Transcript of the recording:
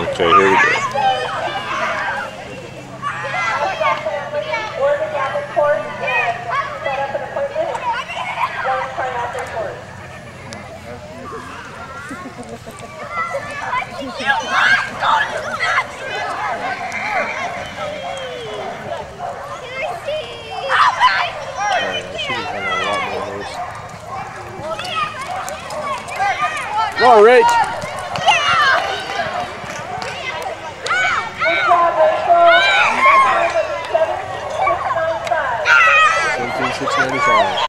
Okay, here we go. All right. Six ninety-five.